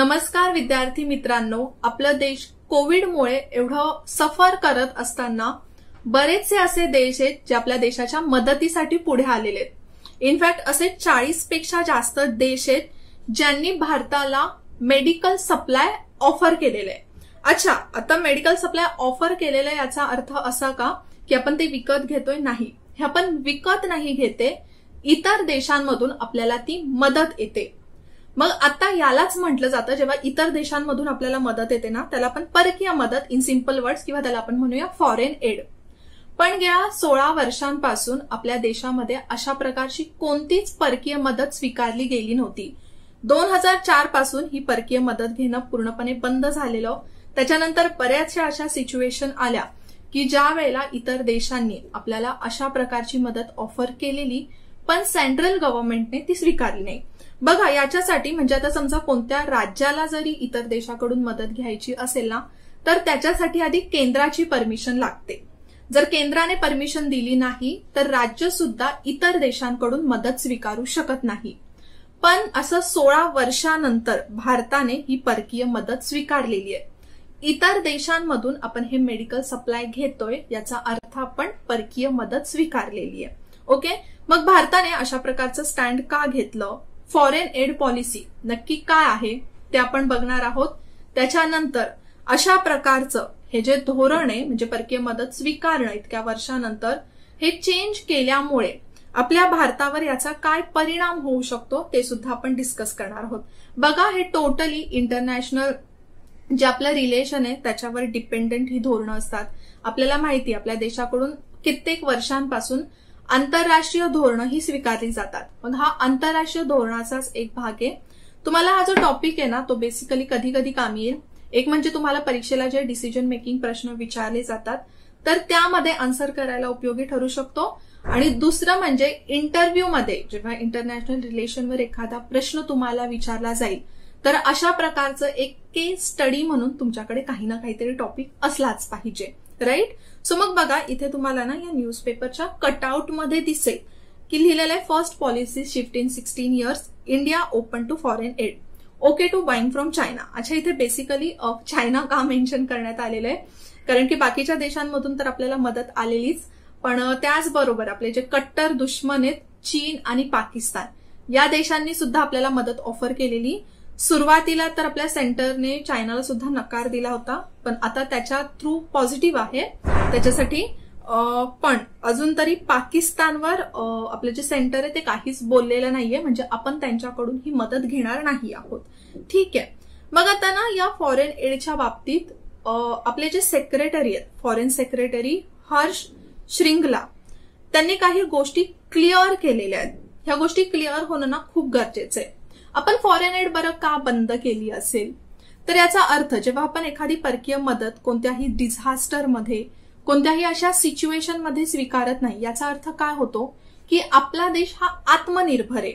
नमस्कार विद्यार्थी मित्रांनो आपला देश कोविडमुळे एवढं सफर करत असताना बरेचसे असे देश आहेत जे आपल्या देशाच्या मदतीसाठी पुढे आलेले आहेत. इनफॅक्ट असे चाळीसपेक्षा जास्त देश आहेत ज्यांनी भारताला मेडिकल सप्लाय ऑफर केलेले आहे. अच्छा आता मेडिकल सप्लाय ऑफर केलेलं याचा अर्थ असा का की आपण ते विकत घेतोय? नाही. हे आपण विकत नाही घेते इतर देशांमधून आपल्याला ती मदत येते. मग आता यालाच म्हटलं जातं जेव्हा इतर देशांमधून आपल्याला मदत येते ना त्याला आपण परकीय मदत इन सिंपल वर्ड्स किंवा त्याला आपण म्हणूया फॉरेन एड पण गेल्या सोळा वर्षांपासून आपल्या देशामध्ये अशा प्रकारची कोणतीच परकीय मदत स्वीकारली गेली नव्हती. दोन हजार चारपासून ही परकीय मदत घेणं पूर्णपणे बंद झालेलं. त्याच्यानंतर बऱ्याचशा अशा सिच्युएशन आल्या की ज्या वेळेला इतर देशांनी आपल्याला अशा प्रकारची मदत ऑफर केलेली पण सेंट्रल गव्हर्नमेंटने ती स्वीकारली नाही. बघा याच्यासाठी म्हणजे आता समजा कोणत्या राज्याला जरी इतर देशाकडून मदत घ्यायची असेल ना तर त्याच्यासाठी आधी केंद्राची परमिशन लागते. जर केंद्राने परमिशन दिली नाही तर राज्य सुद्धा इतर देशांकडून मदत स्वीकारू शकत नाही. पण असं सोळा वर्षानंतर भारताने ही परकीय मदत स्वीकारलेली आहे. इतर देशांमधून आपण हे मेडिकल सप्लाय घेतोय याचा अर्थ आपण परकीय मदत स्वीकारलेली आहे. ओके? मग भारताने अशा प्रकारचं स्टँड का घेतलं? फॉरेन एड पॉलिसी नक्की काय आहे ते आपण बघणार आहोत. त्याच्यानंतर अशा प्रकारचं हे जे धोरण आहे म्हणजे परकीय मदत स्वीकारणं इतक्या वर्षानंतर हे चेंज केल्यामुळे आपल्या भारतावर याचा काय परिणाम होऊ शकतो ते सुद्धा आपण डिस्कस करणार आहोत. बघा हे टोटली इंटरनॅशनल जे आपलं रिलेशन आहे त्याच्यावर डिपेंडंट ही धोरणं असतात. आपल्याला माहिती आपल्या देशाकडून कित्येक वर्षांपासून आंतरराष्ट्रीय धोरणं ही स्वीकारली जातात. मग हा आंतरराष्ट्रीय धोरणाचाच एक भाग आहे. तुम्हाला हा जो टॉपिक आहे ना तो बेसिकली कधी कधी कामी येईल. एक म्हणजे तुम्हाला परीक्षेला जे डिसिजन मेकिंग प्रश्न विचारले जातात तर त्यामध्ये आन्सर करायला उपयोगी ठरू शकतो. आणि दुसरं म्हणजे इंटरव्ह्यूमध्ये जेव्हा इंटरनॅशनल रिलेशनवर एखादा प्रश्न तुम्हाला विचारला जाईल तर अशा प्रकारचं एक केस स्टडी म्हणून तुमच्याकडे काही ना काहीतरी टॉपिक असलाच पाहिजे. राईट सो मग बघा इथे तुम्हाला ना या न्यूजपेपरच्या कटआउटमध्ये दिसेल की लिहिलेलं आहे first policy shift in sixteen years India open to foreign aid okay to buying from China अच्छा इथे बेसिकली चायना का मेन्शन करण्यात आलेलं आहे. कारण की बाकीच्या देशांमधून तर आपल्याला मदत आलेलीच. पण त्याचबरोबर आपले जे कट्टर दुश्मन आहेत चीन आणि पाकिस्तान या देशांनी सुद्धा आपल्याला मदत ऑफर केलेली. सुरुवातीला तर आपल्या सेंटरने चायनाला सुद्धा नकार दिला होता. पण आता त्याच्या थ्रू पॉझिटिव्ह आहे. त्याच्यासाठी पण अजून तरी पाकिस्तानवर आपलं जे सेंटर आहे ते काहीच बोललेलं नाहीये. म्हणजे आपण त्यांच्याकडून ही मदत घेणार नाही आहोत. ठीक आहे. मग आता ना या फॉरेन एडच्या बाबतीत आपले जे सेक्रेटरी आहेत फॉरेन सेक्रेटरी हर्ष श्रिंगला त्यांनी काही गोष्टी क्लिअर केलेल्या आहेत. ह्या गोष्टी क्लिअर होणं ना खूप गरजेचं आहे. आपण फॉरेन एड बरं का बंद केली असेल? तर याचा अर्थ जेव्हा आपण एखादी परकीय मदत कोणत्याही डिझास्टरमध्ये कोणत्याही अशा सिच्युएशनमध्ये स्वीकारत नाही. याचा अर्थ काय होतो की आपला देश हा आत्मनिर्भर आहे.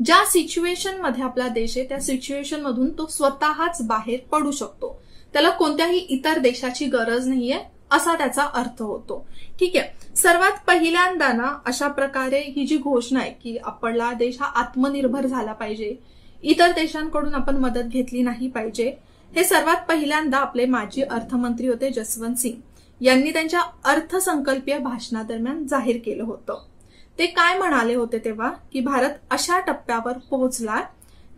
ज्या सिच्युएशनमध्ये आपला देश आहे त्या सिच्युएशन मधून तो स्वतःच बाहेर पडू शकतो. त्याला कोणत्याही इतर देशाची गरज नाहीये असा त्याचा अर्थ होतो. ठीक आहे. सर्वात पहिल्यांदा ना अशा प्रकारे ही जी घोषणा आहे की आपला देश हा आत्मनिर्भर झाला पाहिजे इतर देशांकडून आपण मदत घेतली नाही पाहिजे हे सर्वात पहिल्यांदा आपले माजी अर्थमंत्री होते जसवंत सिंग. यांनी त्यांच्या अर्थसंकल्पीय भाषणादरम्यान जाहीर केलं होतं. ते काय म्हणाले होते तेव्हा? की भारत अशा टप्प्यावर पोहोचला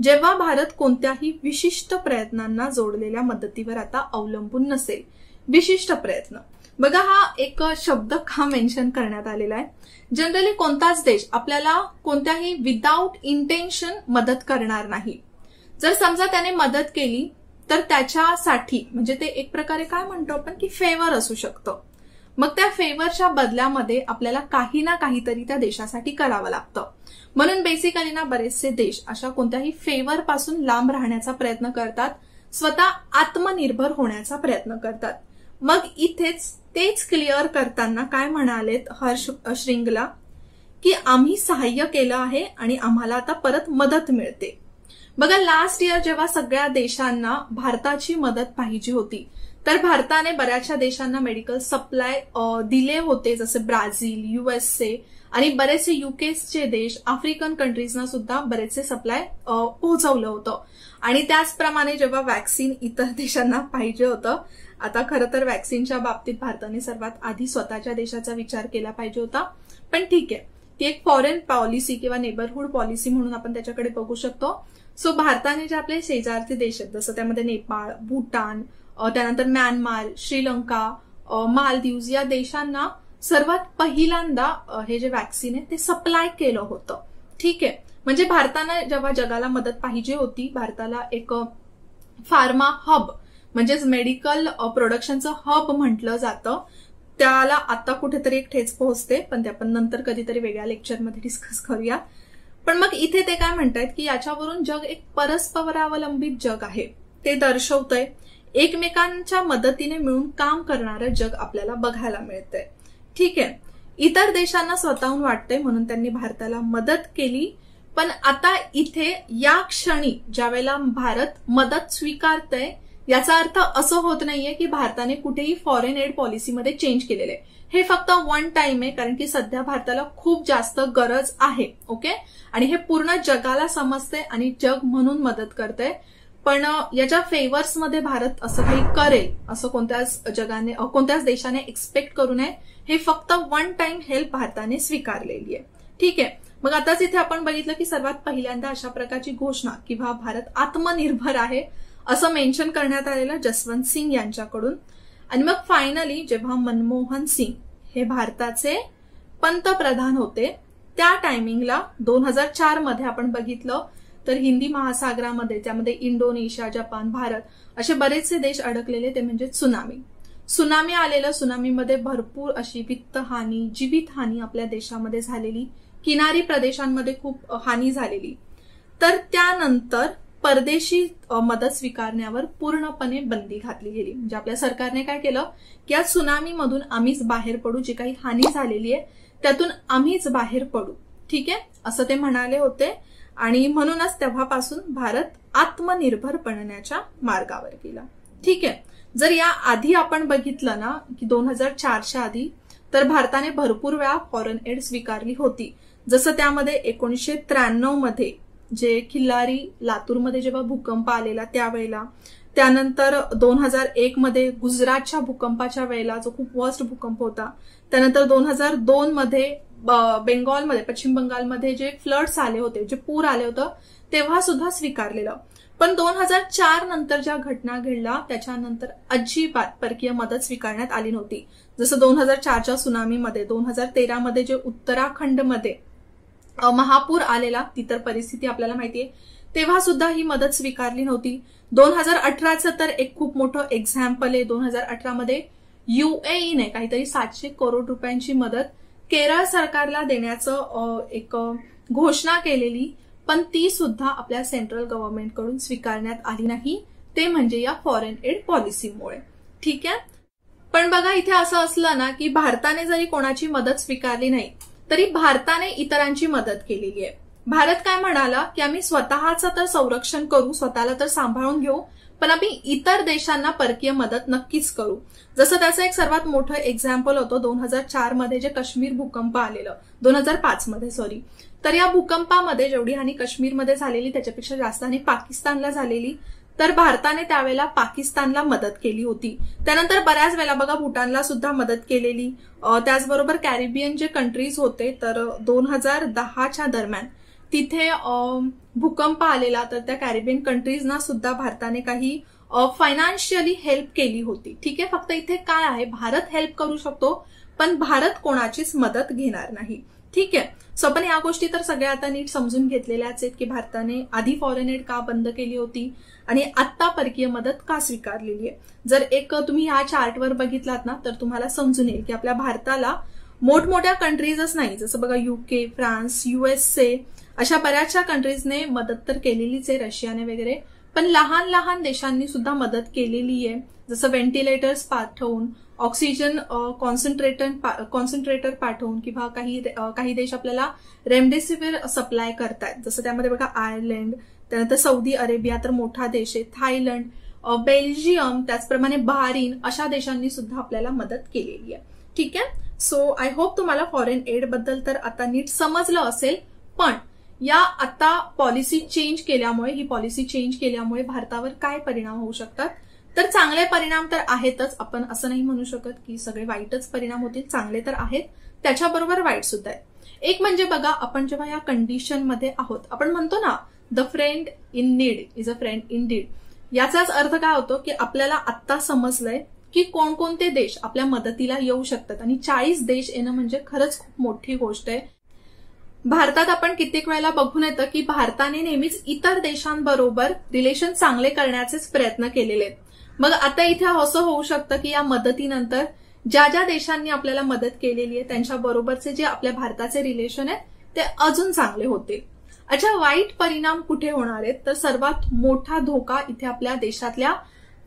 जेव्हा भारत कोणत्याही विशिष्ट प्रयत्नांना जोडलेल्या मदतीवर आता अवलंबून नसेल. विशिष्ट प्रयत्न. बघा हा एक शब्द का मेन्शन करण्यात आलेला आहे? जनरली कोणताच देश आपल्याला कोणत्याही विदाऊट इंटेन्शन मदत करणार नाही. जर समजा त्याने मदत केली तर त्याच्यासाठी म्हणजे ते एक प्रकारे काय म्हणतो आपण की फेवर असू शकतं. मग त्या फेवरच्या बदल्यामध्ये आपल्याला काही ना काहीतरी त्या देशासाठी करावं लागतं. म्हणून बेसिकली ना बरेचसे देश अशा कोणत्याही फेवर पासून लांब राहण्याचा प्रयत्न करतात. स्वतः आत्मनिर्भर होण्याचा प्रयत्न करतात. मग इथेच तेच क्लिअर करताना काय म्हणालेत हर्ष श्रिंगला की आम्ही सहाय्य केलं आहे आणि आम्हाला आता परत मदत मिळते. बघा लास्ट इयर जेव्हा सगळ्या देशांना भारताची मदत पाहिजे होती तर भारताने बऱ्याचशा देशांना मेडिकल सप्लाय दिले होते जसे ब्राझील युएसए आणि बरेचसे युकेचे देश आफ्रिकन कंट्रीजना सुद्धा बरेचसे सप्लाय पोहोचवलं होतं. आणि त्याचप्रमाणे जेव्हा वॅक्सिन इतर देशांना पाहिजे होतं आता खरं तर वॅक्सिनच्या बाबतीत भारताने सर्वात आधी स्वतःच्या देशाचा विचार केला पाहिजे होता. पण ठीक आहे ती एक फॉरेन पॉलिसी किंवा नेबरहुड पॉलिसी म्हणून आपण त्याच्याकडे बघू शकतो. सो भारताने जे आपले शेजारचे देश आहेत जसं त्यामध्ये नेपाळ भूटान त्यानंतर म्यानमार श्रीलंका मालदीव्ज या देशांना सर्वात पहिल्यांदा हे जे वॅक्सिन आहे ते सप्लाय केलं होतं. ठीक आहे? म्हणजे भारतानं जेव्हा जगाला मदत पाहिजे होती भारताला एक फार्मा हब म्हणजेच मेडिकल प्रोडक्शनचं हब म्हटलं जातं. त्याला आता कुठेतरी एक ठेच पोहोचते पण ते आपण नंतर कधीतरी वेगळ्या लेक्चरमध्ये डिस्कस करूया. पण मग इथे ते काय म्हणतायत की याच्यावरून जग एक परस्परावलंबित जग आहे. ते दर्शवतंय. एकमेकांच्या मदतीने मिळून काम करणारं जग आपल्याला बघायला मिळतंय. ठीक आहे. इतर देशांना स्वतःहून वाटतंय म्हणून त्यांनी भारताला मदत केली. पण आता इथे या क्षणी ज्यावेळेला भारत मदत स्वीकारतय याचा अर्थ असं होत नाहीये की भारताने कुठेही फॉरेन एड पॉलिसीमध्ये चेंज केलेलं आहे. हे फक्त वन टाइम आहे कारण की सध्या भारताला खूप जास्त गरज आहे ओके आणि हे पूर्ण जगाला समजते आणि जग म्हणून मदत करते पण याच्या फेवर्समध्ये भारत असं काही करेल असं कोणत्याच जगाने कोणत्याच देशाने एक्सपेक्ट करू नये हे फक्त वन टाइम हेल्प भारताने स्वीकारलेली आहे. ठीक आहे? मग आताच इथे आपण बघितलं की सर्वात पहिल्यांदा अशा प्रकारची घोषणा किंवा भारत आत्मनिर्भर आहे असं मेन्शन करण्यात आलेलं जसवंत सिंग यांच्याकडून. आणि मग फायनली जेव्हा मनमोहन सिंग हे भारताचे पंतप्रधान होते त्या टायमिंगला दोन हजार चारमध्ये आपण बघितलं तर हिंदी महासागरामध्ये त्यामध्ये इंडोनेशिया जपान भारत असे बरेचसे देश अडकलेले ते म्हणजे सुनामी सुनामी आलेलं सुनामीमध्ये भरपूर अशी वित्तहानी जीवितहानी आपल्या देशामध्ये झालेली. किनारी प्रदेशांमध्ये खूप हानी झालेली. तर त्यानंतर परदेशी मदत स्वीकारण्यावर पूर्णपणे बंदी घातली गेली. म्हणजे आपल्या सरकारने काय केलं? की या सुनामीमधून आम्हीच बाहेर पडू जी काही हानी झालेली आहे त्यातून आम्हीच बाहेर पडू. ठीक आहे? असं ते म्हणाले होते. आणि म्हणूनच तेव्हापासून भारत आत्मनिर्भर बनण्याच्या मार्गावर गेला. ठीक आहे? जर या आधी आपण बघितलं ना की दोन हजार चारच्या आधी तर भारताने भरपूर वेळा फॉरेन एड स्वीकारली होती. जसं त्यामध्ये एकोणीसशे त्र्याण्णवमध्ये जे खिल्लारी लातूरमध्ये जेव्हा भूकंप आलेला त्यावेळेला त्यानंतर दोन हजार एक मध्ये गुजरातच्या भूकंपाच्या वेळेला जो खूप वर्स्ट भूकंप होता त्यानंतर दोन हजार दोन मध्ये बेंगॉलमध्ये पश्चिम बंगालमध्ये जे फ्लड्स आले होते जे पूर आले होतं तेव्हा सुद्धा स्वीकारलेलं. पण दोन हजार चार नंतर ज्या घटना घडल्या त्याच्यानंतर अजिबात परकीय मदत स्वीकारण्यात आली नव्हती. जसं दोन हजार चारच्या सुनामीमध्ये दोन हजार तेरामध्ये जे उत्तराखंडमध्ये महापूर आलेला ती तर परिस्थिती आपल्याला माहितीये. तेव्हा सुद्धा ही मदत स्वीकारली नव्हती. दोन हजार अठराचं तर एक खूप मोठं एक्झाम्पल आहे. दोन हजार अठरामध्ये युएईने काहीतरी सातशे करोड रुपयांची मदत केरळ सरकारला देण्याचं एक घोषणा केलेली पण ती सुद्धा आपल्या सेंट्रल गव्हर्नमेंटकडून स्वीकारण्यात आली नाही. ते म्हणजे या फॉरेन एड पॉलिसीमुळे ठीक आहे? पण बघा इथे असं असलं ना की भारताने जरी कोणाची मदत स्वीकारली नाही तरी भारताने इतरांची मदत केलेली आहे. भारत काय म्हणाला? की आम्ही स्वतःचं तर संरक्षण करू स्वतःला तर सांभाळून घेऊ पण आम्ही इतर देशांना परकीय मदत नक्कीच करू. जसं त्याचं एक सर्वात मोठं एक्झाम्पल होतं दोन हजार चारमध्ये जे काश्मीर भूकंप आलेलं. दोन हजार पाच मध्ये सॉरी तर या भूकंपामध्ये जेवढी हानी काश्मीरमध्ये झालेली त्याच्यापेक्षा जास्त हानी पाकिस्तानला झालेली. तर भारताने त्यावेळेला पाकिस्तानला मदत केली होती. त्यानंतर बऱ्याच वेळेला बघा भूटानला सुद्धा मदत केलेली. त्याचबरोबर कॅरिबियन जे कंट्रीज होते तर दोन हजार दहाच्या दरम्यान तिथे भूकंप आलेला तर त्या कॅरिबियन कंट्रीजना सुद्धा भारताने काही फायनान्शियली हेल्प केली होती. ठीक आहे? फक्त इथे काय आहे? भारत हेल्प करू शकतो पण भारत कोणाचीच मदत घेणार नाही. ठीक आहे. सो आपण या गोष्टी तर सगळ्या आता नीट समजून घेतलेल्याच आहेत की भारताने आधी फॉरेन एड का बंद केली होती आणि आत्ता परकीय मदत का स्वीकारलेली आहे? जर एक तुम्ही ह्या चार्टवर बघितलात ना तर तुम्हाला समजून येईल की आपल्या भारताला मोठमोठ्या कंट्रीजच नाही जसं बघा युके फ्रान्स युएसए अशा बऱ्याचशा कंट्रीजने मदत तर केलेलीच आहे रशियाने वगैरे. पण लहान लहान देशांनी सुद्धा मदत केलेली आहे. जसं व्हेंटिलेटर्स पाठवून ऑक्सिजन कॉन्सन्ट्रेटर कॉन्सन्ट्रेटर पाठवून किंवा काही काही देश आपल्याला रेमडेसिवीर सप्लाय करतायत. जसं त्यामध्ये बघा आयर्लंड त्यानंतर सौदी अरेबिया तर मोठा देश आहे थायलंड बेल्जियम त्याचप्रमाणे बहारीन अशा देशांनी सुद्धा आपल्याला मदत केलेली आहे. ठीक आहे? सो आय होप तुम्हाला फॉरेन एडबद्दल तर आता नीट समजलं असेल पण या आता पॉलिसी चेंज केल्यामुळे ही पॉलिसी चेंज केल्यामुळे भारतावर काय परिणाम होऊ शकतात? तर चांगले परिणाम तर आहेतच. आपण असं नाही म्हणू शकत की सगळे वाईटच परिणाम होतील. चांगले तर आहेत. त्याच्याबरोबर वाईट सुद्धा आहे. एक म्हणजे बघा आपण जेव्हा या कंडिशनमध्ये आहोत आपण म्हणतो ना the friend in need is a friend in deed याचाच अर्थ काय होतो की आपल्याला आत्ता समजलंय की कोणकोणते देश आपल्या मदतीला येऊ शकतात. आणि चाळीस देश येणं म्हणजे खरंच खूप मोठी गोष्ट आहे. भारतात आपण कित्येक वेळेला बघून येतं की भारताने नेहमीच इतर देशांबरोबर रिलेशन चांगले करण्याचेच प्रयत्न केलेले आहेत. मग आता इथे असं होऊ शकतं की या मदतीनंतर ज्या ज्या देशांनी आपल्याला मदत केलेली आहे त्यांच्या बरोबरचे जे आपल्या भारताचे रिलेशन आहेत ते अजून चांगले होते अच्छा वाईट परिणाम कुठे होणार आहेत? तर सर्वात मोठा धोका इथे आपल्या देशातल्या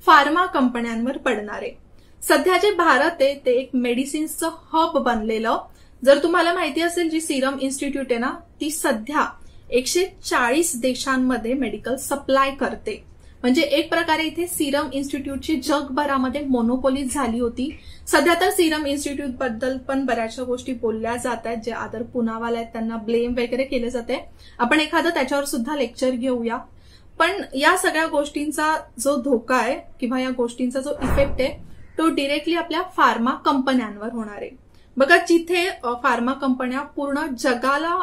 फार्मा कंपन्यांवर पडणार आहे. सध्या जे भारत आहे ते एक मेडिसिन्सचं हब बनलेलं. जर तुम्हाला माहिती असेल जी सिरम इन्स्टिट्यूट आहे ना ती सध्या एकशे चाळीस देशांमध्ये मेडिकल सप्लाय करते. म्हणजे एक प्रकारे इथे सिरम इन्स्टिट्यूटची जगभरामध्ये मोनोपोली झाली होती. सध्या तर सिरम इन्स्टिट्यूटबद्दल पण बऱ्याचशा गोष्टी बोलल्या जात आहेत जे आदर पुनावाला आहेत त्यांना ब्लेम वगैरे केले जाते आपण एखादं त्याच्यावर सुद्धा लेक्चर घेऊया. पण या सगळ्या गोष्टींचा जो धोका आहे किंवा या गोष्टींचा जो इफेक्ट आहे तो डिरेक्टली आपल्या फार्मा कंपन्यांवर होणार आहे. बघा जिथे फार्मा कंपन्या पूर्ण जगाला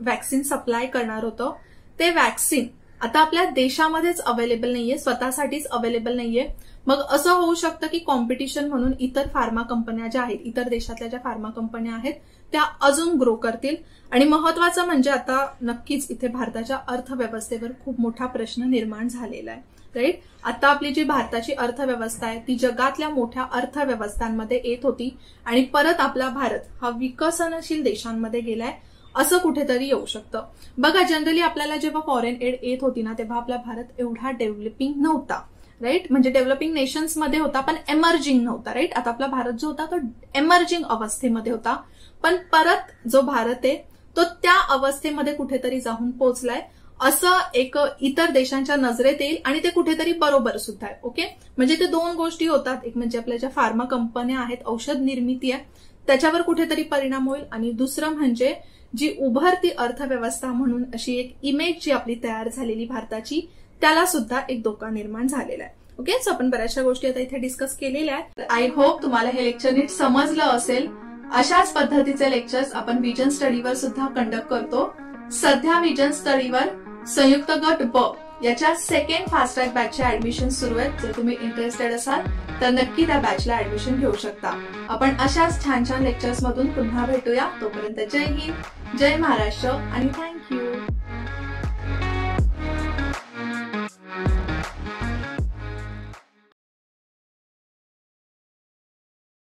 वॅक्सिन सप्लाय करणार होतं ते वॅक्सिन आता आपल्या देशामध्येच अवेलेबल नाहीये स्वतःसाठीच अवेलेबल नाहीये. मग असं होऊ शकतं की कॉम्पिटिशन म्हणून इतर फार्मा कंपन्या ज्या आहेत इतर देशातल्या ज्या फार्मा कंपन्या आहेत त्या अजून ग्रो करतील. आणि महत्वाचं म्हणजे आता नक्कीच इथे भारताच्या अर्थव्यवस्थेवर खूप मोठा प्रश्न निर्माण झालेला आहे. राईट आता आपली जी भारताची अर्थव्यवस्था आहे ती जगातल्या मोठ्या अर्थव्यवस्थांमध्ये येत होती. आणि परत आपला भारत हा विकसनशील देशांमध्ये गेलाय. असं कुठेतरी येऊ शकतं. बघा जनरली आपल्याला जेव्हा फॉरेन एड येत होती ना तेव्हा आपला भारत एवढा डेव्हलपिंग नव्हता राईट म्हणजे डेव्हलपिंग नेशन्समध्ये होता पण एमर्जिंग नव्हता राईट आता आपला भारत जो होता तो एमर्जिंग अवस्थेमध्ये होता. पण परत जो भारत आहे तो त्या अवस्थेमध्ये कुठेतरी जाऊन पोहोचलाय. असं एक इतर देशांच्या नजरेत येईल आणि ते कुठेतरी बरोबर सुद्धा आहे ओके म्हणजे ते दोन गोष्टी होतात. एक म्हणजे आपल्या ज्या फार्मा कंपन्या आहेत औषध निर्मिती आहे त्याच्यावर कुठेतरी परिणाम होईल. आणि दुसरं म्हणजे जी उभरती अर्थव्यवस्था म्हणून अशी एक इमेज जी आपली तयार झालेली भारताची त्याला सुद्धा एक धोका निर्माण झालेला आहे. ओके सो आपण बऱ्याचशा गोष्टी आता इथे डिस्कस केलेल्या आहेत. आय होप तुम्हाला हे लेक्चर नीट समजलं असेल. अशाच पद्धतीचे लेक्चर्स आपण विजन स्टडीवर सुद्धा कंडक्ट करतो. सध्या विजन स्टडीवर संयुक्त गट ब याच्या सेकंड फास्ट ट्रॅक बॅचचे ऍडमिशन सुरू आहेत. जर तुम्ही इंटरेस्टेड असाल तर नक्की त्या बॅचला ऍडमिशन घेऊ शकता. आपण अशाच छान छान लेक्चर्स मधून पुन्हा भेटूया. तोपर्यंत जय हिंद जय महाराष्ट्र आणि थँक्यू